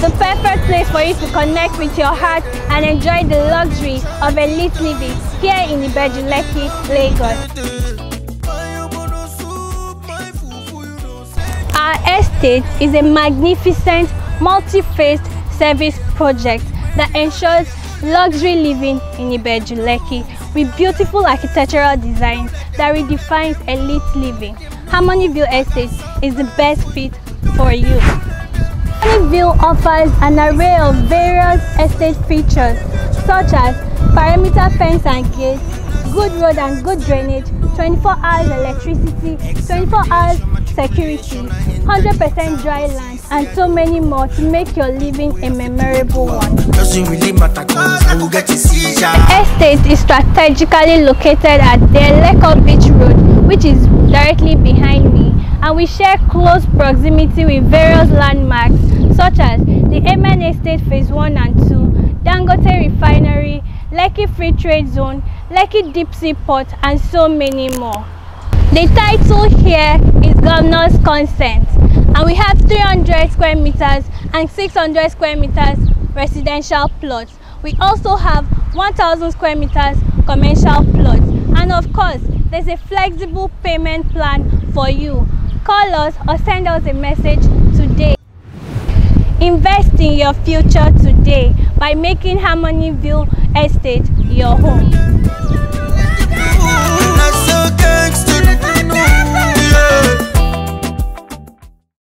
the perfect place for you to connect with your heart and enjoy the luxury of elite living here in Ibeju Lekki, Lagos. Estate is a magnificent, multi-phased service project that ensures luxury living in Ibeju Lekki with beautiful architectural designs that redefines elite living. Harmonyville Estate is the best fit for you. Harmonyville offers an array of various estate features such as perimeter fence and gates, good road and good drainage, 24 hours electricity, 24 hours security, 100% dry land, and so many more to make your living a memorable one. Doesn't really matter cause I will get to see ya. Estate is strategically located at the Eleko Beach Road, which is directly behind me, and we share close proximity with various landmarks such as the Amen Estate Phase 1 and 2, Dangote Refinery, Lekki Free Trade Zone, Lekki Deep Sea Port, and so many more. The title here is Governor's Consent, and we have 300 square meters and 600 square meters residential plots. We also have 1000 square meters commercial plots, and of course, there's a flexible payment plan for you. Call us or send us a message today. Invest in your future today by making Harmonyville Estate your home.